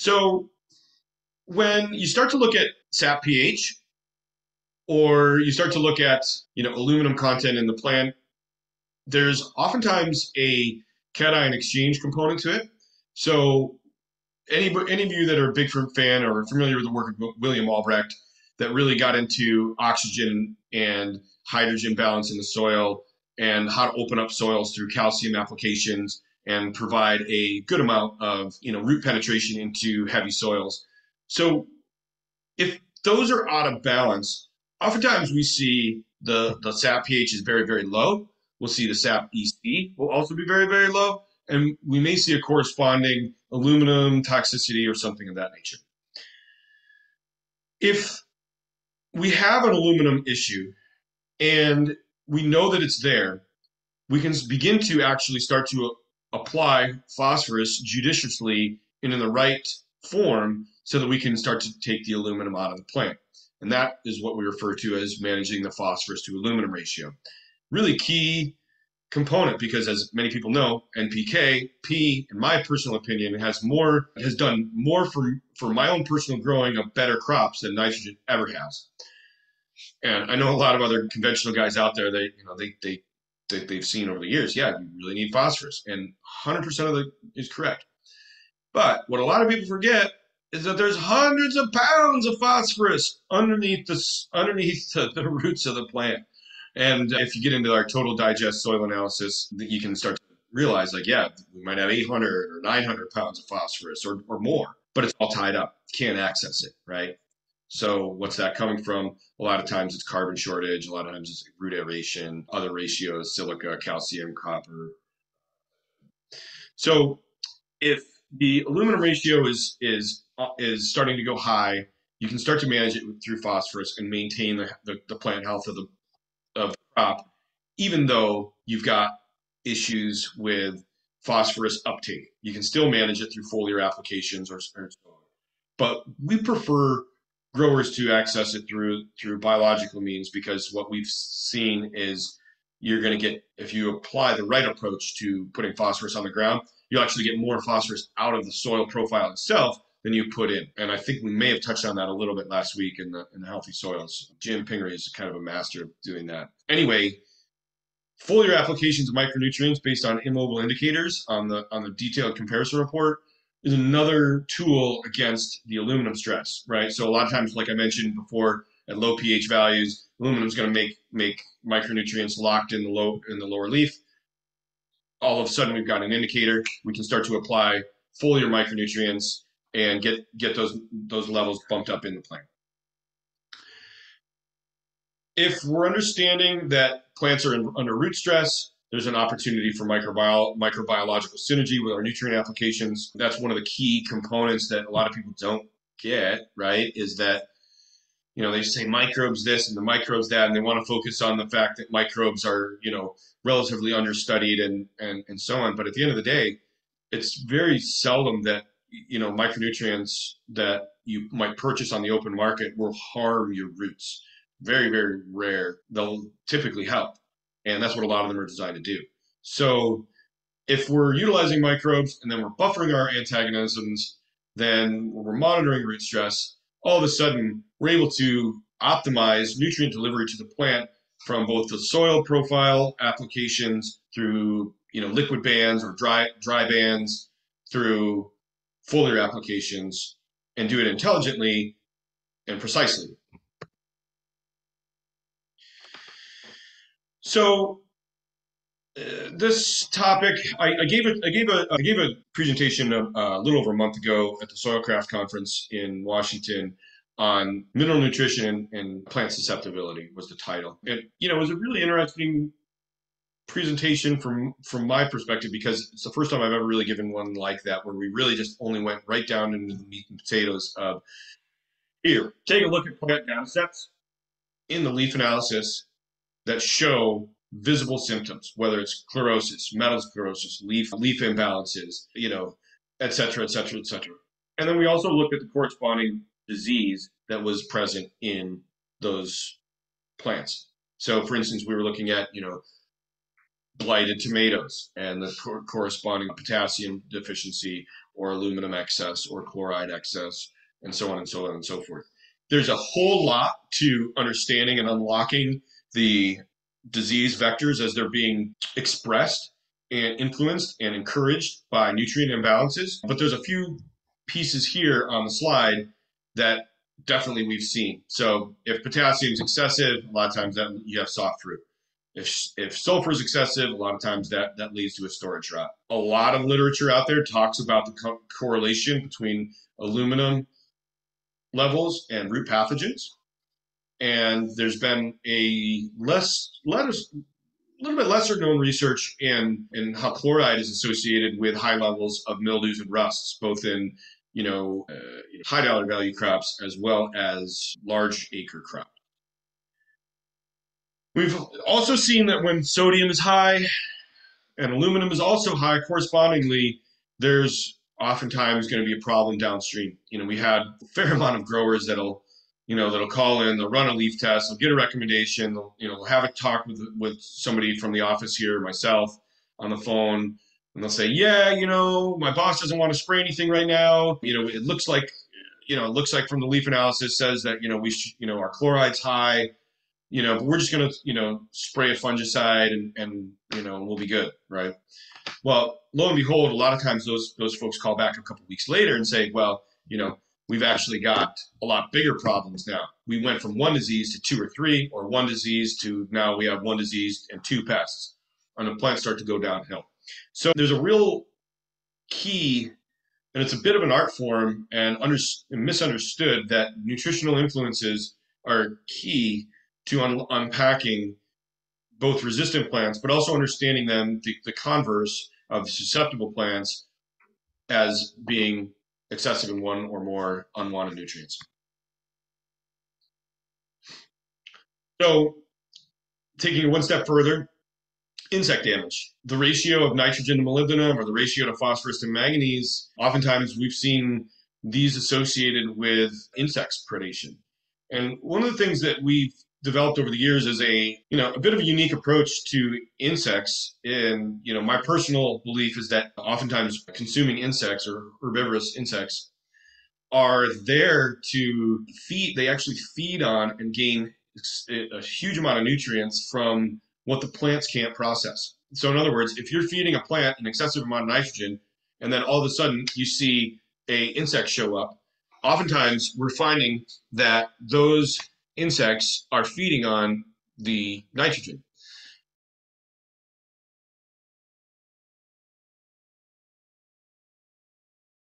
So when you start to look at sap pH, or you start to look at you know aluminum content in the plant, there's oftentimes a cation exchange component to it. So any any of you that are a big fan or familiar with the work of William Albrecht that really got into oxygen and hydrogen balance in the soil and how to open up soils through calcium applications and provide a good amount of you know root penetration into heavy soils. So if those are out of balance, oftentimes we see the the sap pH is very very low. We'll see the sap EC will also be very very low, and we may see a corresponding aluminum toxicity or something of that nature. If we have an aluminum issue and we know that it's there, we can begin to actually start to apply phosphorus judiciously and in the right form so that we can start to take the aluminum out of the plant. And that is what we refer to as managing the phosphorus to aluminum ratio. Really key component because as many people know, NPK, P, in my personal opinion, has more has done more for for my own personal growing of better crops than nitrogen ever has. And I know a lot of other conventional guys out there, they you know they they, they they've seen over the years, yeah, you really need phosphorus. And 100% of the is correct. But what a lot of people forget is that there's hundreds of pounds of phosphorus underneath the underneath the, the roots of the plant. And if you get into our total digest soil analysis, you can start to realize, like, yeah, we might have 800 or 900 pounds of phosphorus or, or more, but it's all tied up. Can't access it, right? So what's that coming from? A lot of times it's carbon shortage. A lot of times it's root aeration, other ratios, silica, calcium, copper. So if the aluminum ratio is is uh, is starting to go high, you can start to manage it through phosphorus and maintain the, the, the plant health of the of the crop, even though you've got issues with phosphorus uptake. You can still manage it through foliar applications or, or but we prefer growers to access it through through biological means because what we've seen is you're going to get if you apply the right approach to putting phosphorus on the ground you actually get more phosphorus out of the soil profile itself than you put in. And I think we may have touched on that a little bit last week in the in the healthy soils. Jim Pingree is kind of a master of doing that. Anyway, foliar applications of micronutrients based on immobile indicators on the on the detailed comparison report is another tool against the aluminum stress, right? So a lot of times, like I mentioned before, at low pH values, aluminum is going to make make micronutrients locked in the low in the lower leaf. All of a sudden, we've got an indicator. We can start to apply foliar micronutrients and get get those those levels bumped up in the plant. If we're understanding that plants are in, under root stress, there's an opportunity for microbiological synergy with our nutrient applications. That's one of the key components that a lot of people don't get, right? Is that you know they say microbes this and the microbes that, and they want to focus on the fact that microbes are you know relatively understudied and and and so on. But at the end of the day, it's very seldom that you know micronutrients that you might purchase on the open market will harm your roots very very rare they'll typically help and that's what a lot of them are designed to do so if we're utilizing microbes and then we're buffering our antagonisms then we're monitoring root stress all of a sudden we're able to optimize nutrient delivery to the plant from both the soil profile applications through you know liquid bands or dry dry bands through foliar applications and do it intelligently and precisely. So uh, this topic, I, I, gave it. I gave a. I gave a presentation a, a, little over a month ago at the Soilcraft conference in Washington on mineral nutrition and, plant susceptibility was the title. And you know, it was a really interesting presentation from from my perspective because it's the first time I've ever really given one like that where we really just only went right down into the meat and potatoes of here, take a look at plant sets in the leaf analysis that show visible symptoms, whether it's chlorosis, metal sclerosis, leaf leaf imbalances, you know, et cetera, et cetera, et cetera. And then we also looked at the corresponding disease that was present in those plants. So, for instance, we were looking at, you know, blighted tomatoes and the corresponding potassium deficiency or aluminum excess or chloride excess, and so on and so on and so forth. There's a whole lot to understanding and unlocking the disease vectors as they're being expressed and influenced and encouraged by nutrient imbalances. But there's a few pieces here on the slide that definitely we've seen. So if potassium is excessive, a lot of times that you have soft fruit. If, if sulfur is excessive, a lot of times that, that leads to a storage rot. A lot of literature out there talks about the co- correlation between aluminum levels and root pathogens. And there's been a less, less a little bit lesser known research in, in how chloride is associated with high levels of mildews and rusts, both in you know, uh, high dollar value crops as well as large acre crops. We've also seen that when sodium is high and aluminum is also high, correspondingly, there's oftentimes going to be a problem downstream. You know, we had a fair amount of growers that'll, you know, that'll call in, they'll run a leaf test, they'll get a recommendation, they'll, you know, have a talk with with somebody from the office here, myself, on the phone, and they'll say, "Yeah, you know, my boss doesn't want to spray anything right now. You know, it looks like, you know, it looks like from the leaf analysis says that you know we, should, you know, our chloride's high." you know, but we're just gonna, you know, spray a fungicide and, and you know, we'll be good, right? Well, lo and behold, a lot of times those those folks call back a couple weeks later and say, well, you know, we've actually got a lot bigger problems now. We went from one disease to two or three, or one disease to now we have one disease and two pests, and the plants start to go downhill. So there's a real key, and it's a bit of an art form and, under, misunderstood that nutritional influences are key to un- unpacking both resistant plants, but also understanding them the, the converse of susceptible plants as being excessive in one or more unwanted nutrients. So, taking it one step further, insect damage. The ratio of nitrogen to molybdenum or the ratio to phosphorus to manganese, oftentimes we've seen these associated with insects predation. And one of the things that we've developed over the years is a you know a bit of a unique approach to insects. And you know my personal belief is that oftentimes consuming insects or herbivorous insects are there to feed they actually feed on and gain a huge amount of nutrients from what the plants can't process. So in other words if you're feeding a plant an excessive amount of nitrogen and then all of a sudden you see a insect show up oftentimes we're finding that those insects are feeding on the nitrogen.